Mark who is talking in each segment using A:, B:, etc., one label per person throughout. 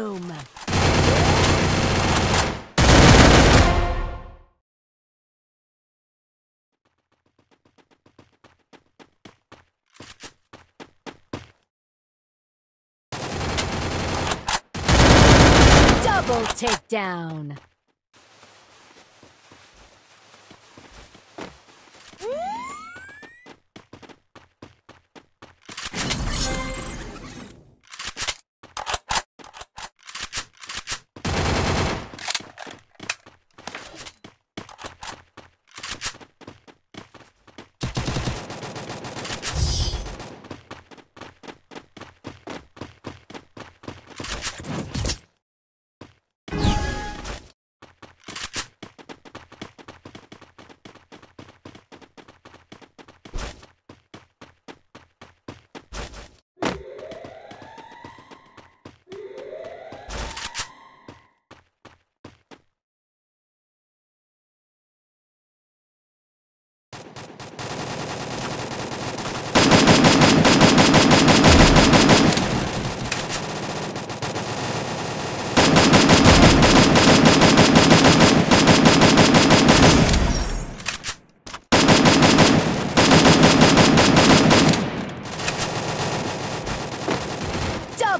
A: Boom. Double takedown!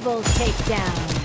A: Double takedown.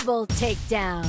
A: Double takedown!